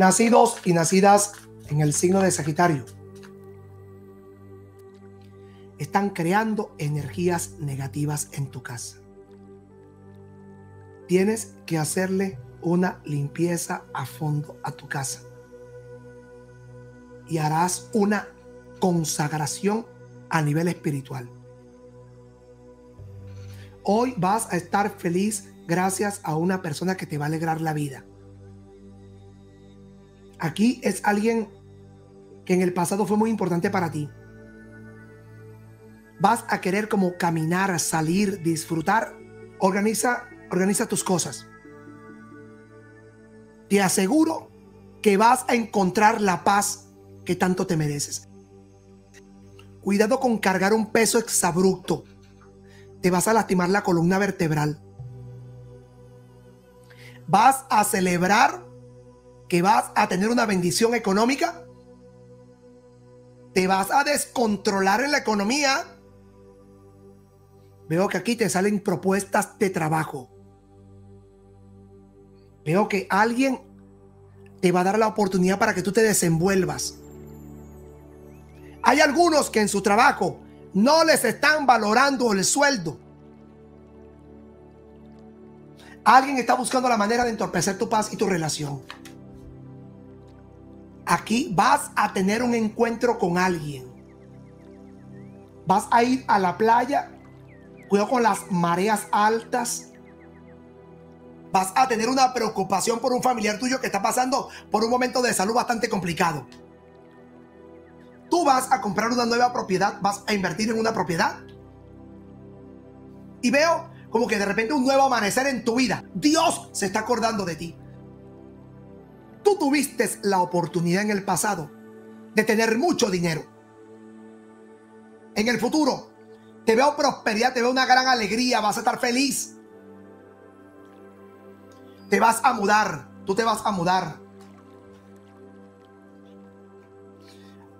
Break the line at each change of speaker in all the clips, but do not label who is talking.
nacidos y nacidas en el signo de Sagitario están creando energías negativas en tu casa. Tienes que hacerle una limpieza a fondo a tu casa. Y harás una consagración a nivel espiritual. Hoy vas a estar feliz gracias a una persona que te va a alegrar la vida. Aquí es alguien que en el pasado fue muy importante para ti. Vas a querer como caminar, salir, disfrutar. Organiza, organiza tus cosas. Te aseguro que vas a encontrar la paz que tanto te mereces. Cuidado con cargar un peso exabrupto. Te vas a lastimar la columna vertebral. Vas a celebrar que vas a tener una bendición económica. Te vas a descontrolar en la economía. Veo que aquí te salen propuestas de trabajo. Veo que alguien te va a dar la oportunidad para que tú te desenvuelvas. Hay algunos que en su trabajo no les están valorando el sueldo. Alguien está buscando la manera de entorpecer tu paz y tu relación. Aquí vas a tener un encuentro con alguien. Vas a ir a la playa. Cuidado con las mareas altas. Vas a tener una preocupación por un familiar tuyo que está pasando por un momento de salud bastante complicado. Tú vas a comprar una nueva propiedad, vas a invertir en una propiedad. Y veo como que de repente un nuevo amanecer en tu vida. Dios se está acordando de ti. Tú tuviste la oportunidad en el pasado de tener mucho dinero. En el futuro te veo prosperidad, te veo una gran alegría, vas a estar feliz. Te vas a mudar, tú te vas a mudar.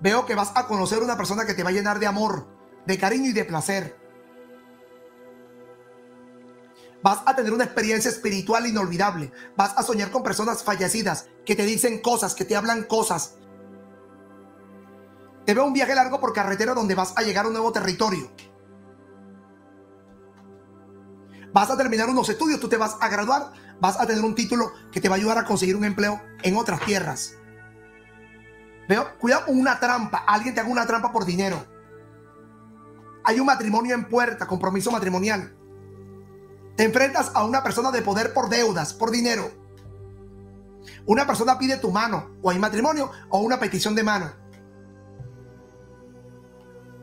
Veo que vas a conocer una persona que te va a llenar de amor, de cariño y de placer. Vas a tener una experiencia espiritual inolvidable. Vas a soñar con personas fallecidas que te dicen cosas, que te hablan cosas. Te veo un viaje largo por carretera donde vas a llegar a un nuevo territorio. Vas a terminar unos estudios, tú te vas a graduar, vas a tener un título que te va a ayudar a conseguir un empleo en otras tierras. Veo, cuidado con una trampa. Alguien te haga una trampa por dinero. Hay un matrimonio en puerta, compromiso matrimonial. Te enfrentas a una persona de poder por deudas, por dinero. Una persona pide tu mano, o hay matrimonio, o una petición de mano.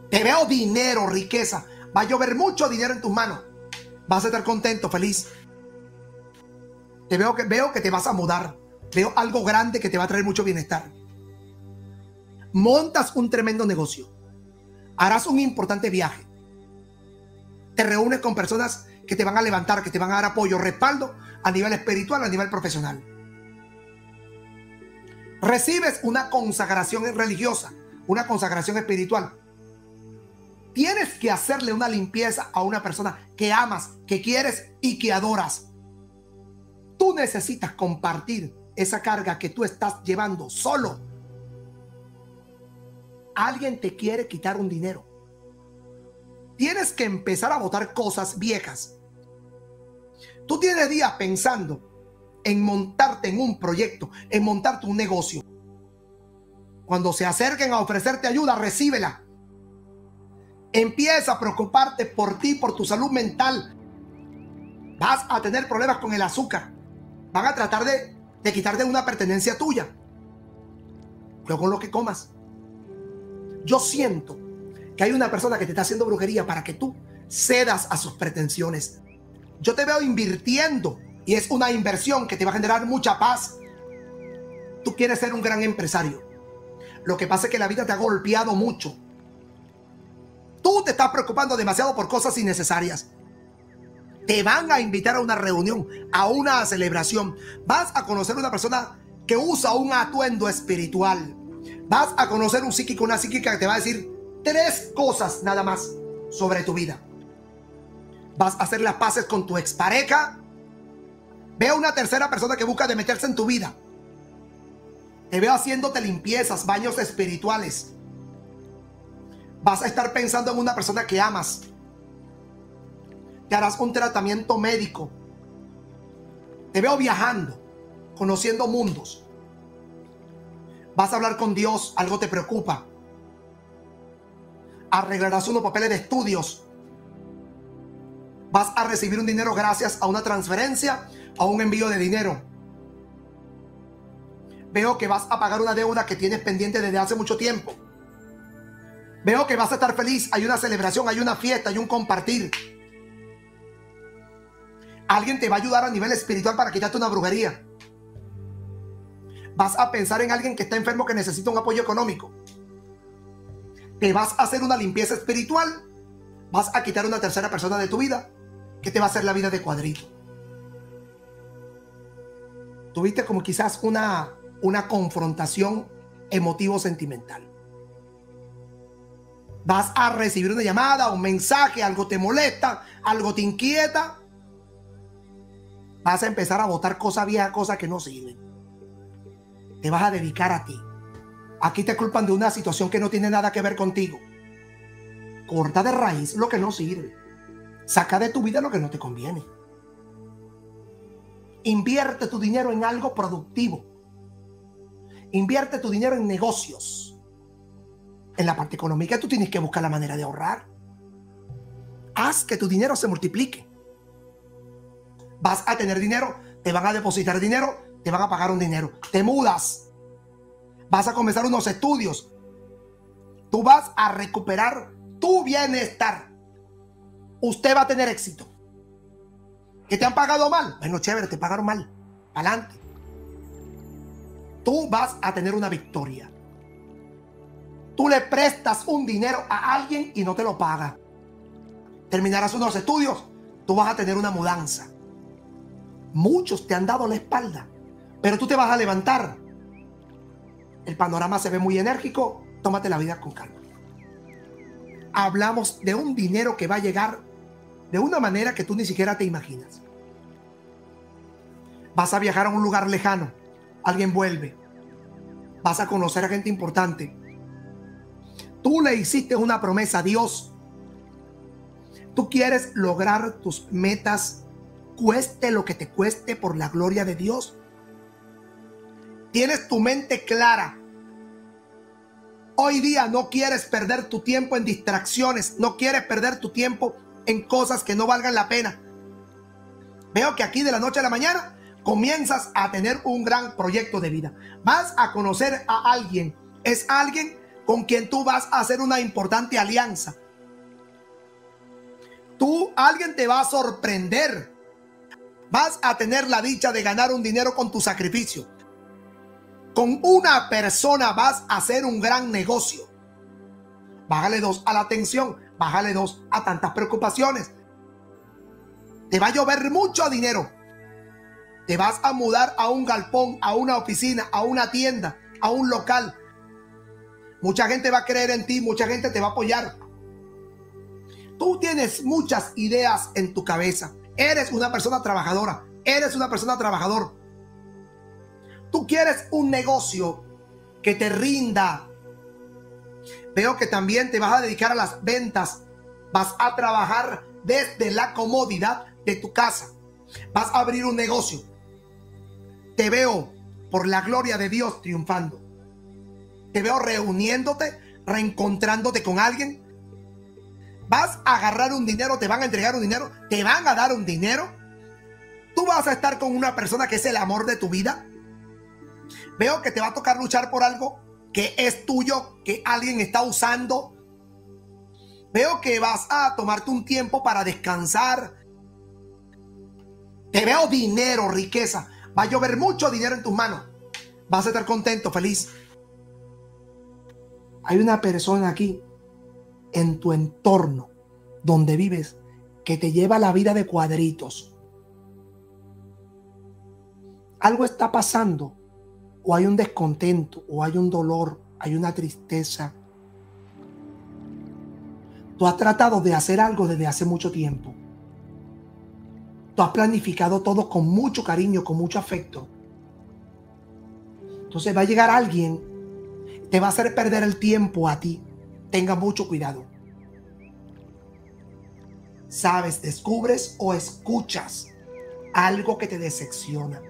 Te veo dinero, riqueza. Va a llover mucho dinero en tus manos. Vas a estar contento, feliz. Te veo que, veo que te vas a mudar. Veo algo grande que te va a traer mucho bienestar. Montas un tremendo negocio. Harás un importante viaje. Te reúnes con personas que te van a levantar, que te van a dar apoyo, respaldo a nivel espiritual, a nivel profesional. Recibes una consagración religiosa, una consagración espiritual. Tienes que hacerle una limpieza a una persona que amas, que quieres y que adoras. Tú necesitas compartir esa carga que tú estás llevando solo. Alguien te quiere quitar un dinero. Tienes que empezar a votar cosas viejas Tú tienes días pensando en montarte en un proyecto, en montarte un negocio. Cuando se acerquen a ofrecerte ayuda, recíbela. Empieza a preocuparte por ti, por tu salud mental. Vas a tener problemas con el azúcar. Van a tratar de, de quitarte una pertenencia tuya. Luego con lo que comas. Yo siento que hay una persona que te está haciendo brujería para que tú cedas a sus pretensiones. Yo te veo invirtiendo y es una inversión que te va a generar mucha paz. Tú quieres ser un gran empresario. Lo que pasa es que la vida te ha golpeado mucho. Tú te estás preocupando demasiado por cosas innecesarias. Te van a invitar a una reunión, a una celebración. Vas a conocer una persona que usa un atuendo espiritual. Vas a conocer un psíquico, una psíquica que te va a decir tres cosas nada más sobre tu vida vas a hacer las paces con tu expareja. Ve a una tercera persona que busca de meterse en tu vida. Te veo haciéndote limpiezas, baños espirituales. Vas a estar pensando en una persona que amas. Te harás un tratamiento médico. Te veo viajando, conociendo mundos. Vas a hablar con Dios, algo te preocupa. Arreglarás unos papeles de estudios. Vas a recibir un dinero gracias a una transferencia, a un envío de dinero. Veo que vas a pagar una deuda que tienes pendiente desde hace mucho tiempo. Veo que vas a estar feliz. Hay una celebración, hay una fiesta, hay un compartir. Alguien te va a ayudar a nivel espiritual para quitarte una brujería. Vas a pensar en alguien que está enfermo que necesita un apoyo económico. Te vas a hacer una limpieza espiritual. Vas a quitar una tercera persona de tu vida que te va a hacer la vida de cuadrito. Tuviste como quizás una, una confrontación emotivo-sentimental. Vas a recibir una llamada, un mensaje, algo te molesta, algo te inquieta Vas a empezar a votar cosas viejas, cosas que no sirven. Te vas a dedicar a ti. Aquí te culpan de una situación que no tiene nada que ver contigo. Corta de raíz lo que no sirve. Saca de tu vida lo que no te conviene. Invierte tu dinero en algo productivo. Invierte tu dinero en negocios. En la parte económica tú tienes que buscar la manera de ahorrar. Haz que tu dinero se multiplique vas a tener dinero, te van a depositar dinero, te van a pagar un dinero. Te mudas, vas a comenzar unos estudios. Tú vas a recuperar tu bienestar. Usted va a tener éxito. ¿Que te han pagado mal? Bueno, chévere, te pagaron mal. Adelante. Tú vas a tener una victoria. Tú le prestas un dinero a alguien y no te lo paga. Terminarás unos estudios, tú vas a tener una mudanza. Muchos te han dado la espalda, pero tú te vas a levantar. El panorama se ve muy enérgico, tómate la vida con calma. Hablamos de un dinero que va a llegar de una manera que tú ni siquiera te imaginas. Vas a viajar a un lugar lejano, alguien vuelve, vas a conocer a gente importante. Tú le hiciste una promesa a Dios. Tú quieres lograr tus metas cueste lo que te cueste por la gloria de Dios. Tienes tu mente clara. Hoy día no quieres perder tu tiempo en distracciones, no quieres perder tu tiempo en cosas que no valgan la pena. Veo que aquí de la noche a la mañana comienzas a tener un gran proyecto de vida. Vas a conocer a alguien. Es alguien con quien tú vas a hacer una importante alianza. Tú, alguien te va a sorprender vas a tener la dicha de ganar un dinero con tu sacrificio. Con una persona vas a hacer un gran negocio. Bájale dos a la atención, bájale dos a tantas preocupaciones. Te va a llover mucho dinero. Te vas a mudar a un galpón, a una oficina, a una tienda, a un local. Mucha gente va a creer en ti, mucha gente te va a apoyar. Tú tienes muchas ideas en tu cabeza. Eres una persona trabajadora. Eres una persona trabajador. Tú quieres un negocio que te rinda. Veo que también te vas a dedicar a las ventas. Vas a trabajar desde la comodidad de tu casa. Vas a abrir un negocio. Te veo por la gloria de Dios triunfando. Te veo reuniéndote, reencontrándote con alguien vas a agarrar un dinero, te van a entregar un dinero, te van a dar un dinero. Tú vas a estar con una persona que es el amor de tu vida. Veo que te va a tocar luchar por algo que es tuyo, que alguien está usando. Veo que vas a tomarte un tiempo para descansar. Te veo dinero, riqueza. Va a llover mucho dinero en tus manos. Vas a estar contento, feliz. Hay una persona aquí en tu entorno donde vives que te lleva la vida de cuadritos. Algo está pasando o hay un descontento o hay un dolor, hay una tristeza. Tú has tratado de hacer algo desde hace mucho tiempo. Tú has planificado todo con mucho cariño, con mucho afecto. Entonces va a llegar alguien, te va a hacer perder el tiempo a ti. Tenga mucho cuidado. Sabes, descubres o escuchas algo que te decepciona.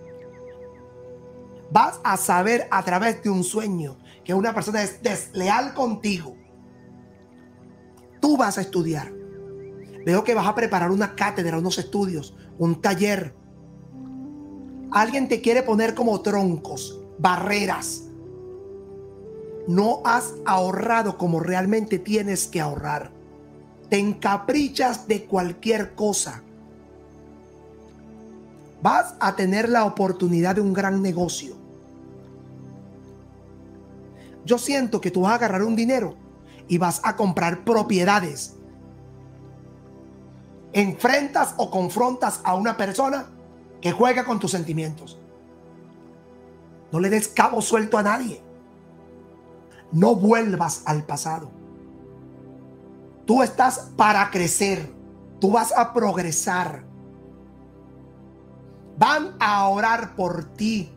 Vas a saber a través de un sueño que una persona es desleal contigo. Tú vas a estudiar. Veo que vas a preparar una cátedra, unos estudios, un taller. Alguien te quiere poner como troncos, barreras. No has ahorrado como realmente tienes que ahorrar. Te encaprichas de cualquier cosa. Vas a tener la oportunidad de un gran negocio. Yo siento que tú vas a agarrar un dinero y vas a comprar propiedades. Enfrentas o confrontas a una persona que juega con tus sentimientos. No le des cabo suelto a nadie. No vuelvas al pasado. Tú estás para crecer. Tú vas a progresar. Van a orar por ti.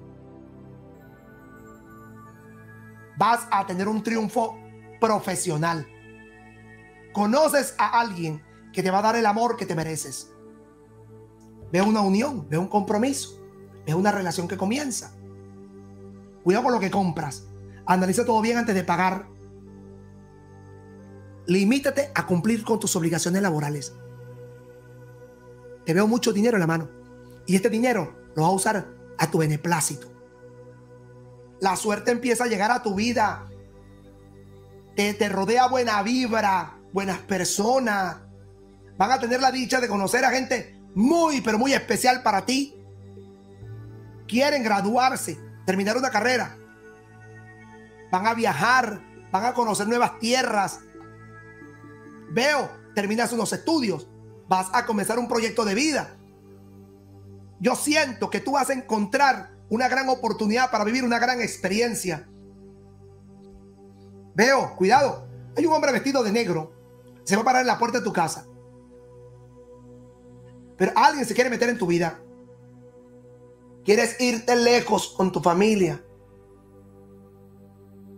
Vas a tener un triunfo profesional. Conoces a alguien que te va a dar el amor que te mereces. Ve una unión, ve un compromiso, ve una relación que comienza. Cuidado con lo que compras. Analiza todo bien antes de pagar. Limítate a cumplir con tus obligaciones laborales. Te veo mucho dinero en la mano. Y este dinero lo vas a usar a tu beneplácito. La suerte empieza a llegar a tu vida. Te, te rodea buena vibra, buenas personas. Van a tener la dicha de conocer a gente muy, pero muy especial para ti. Quieren graduarse, terminar una carrera. Van a viajar, van a conocer nuevas tierras. Veo, terminas unos estudios, vas a comenzar un proyecto de vida. Yo siento que tú vas a encontrar una gran oportunidad para vivir una gran experiencia. Veo, cuidado, hay un hombre vestido de negro, se va a parar en la puerta de tu casa. Pero alguien se quiere meter en tu vida. Quieres irte lejos con tu familia.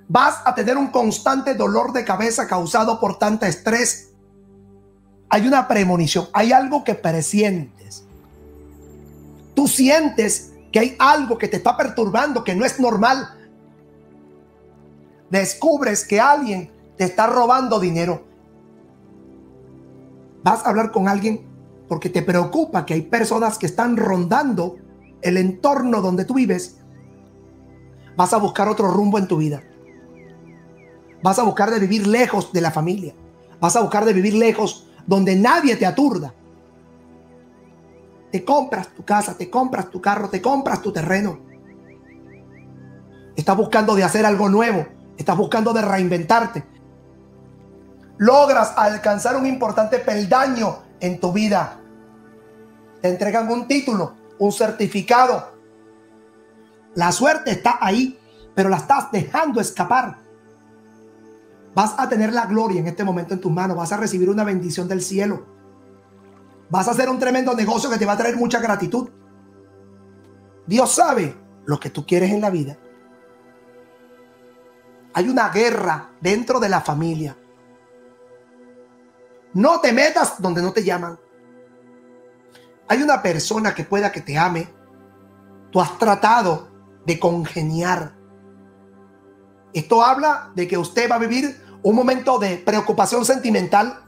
Vas a tener un constante dolor de cabeza causado por tanta estrés. Hay una premonición, hay algo que presientes. Tú sientes que hay algo que te está perturbando, que no es normal. Descubres que alguien te está robando dinero. Vas a hablar con alguien porque te preocupa que hay personas que están rondando el entorno donde tú vives, vas a buscar otro rumbo en tu vida. Vas a buscar de vivir lejos de la familia. Vas a buscar de vivir lejos donde nadie te aturda. Te compras tu casa, te compras tu carro, te compras tu terreno. Estás buscando de hacer algo nuevo. Estás buscando de reinventarte. Logras alcanzar un importante peldaño en tu vida te entregan un título, un certificado. La suerte está ahí, pero la estás dejando escapar. Vas a tener la gloria en este momento en tus manos, vas a recibir una bendición del cielo. Vas a hacer un tremendo negocio que te va a traer mucha gratitud. Dios sabe lo que tú quieres en la vida. Hay una guerra dentro de la familia. No te metas donde no te llaman hay una persona que pueda que te ame, tú has tratado de congeniar. Esto habla de que usted va a vivir un momento de preocupación sentimental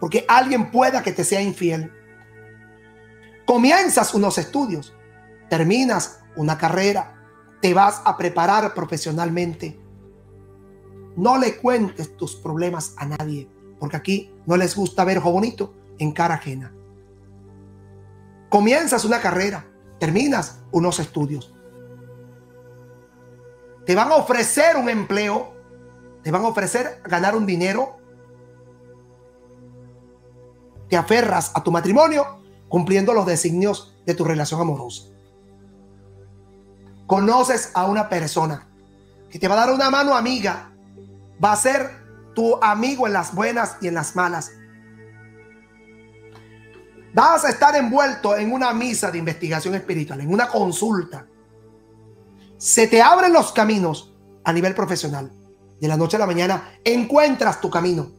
porque alguien pueda que te sea infiel. Comienzas unos estudios, terminas una carrera, te vas a preparar profesionalmente. No le cuentes tus problemas a nadie, porque aquí no les gusta ver ojo bonito en cara ajena. Comienzas una carrera, terminas unos estudios. Te van a ofrecer un empleo, te van a ofrecer ganar un dinero. Aferras a tu matrimonio cumpliendo los designios de tu relación amorosa. Conoces a una persona que te va a dar una mano amiga, va a ser tu amigo en las buenas y en las malas Vas a estar envuelto en una misa de investigación espiritual, en una consulta. se te abren los caminos a nivel profesional. De la noche a la mañana encuentras tu camino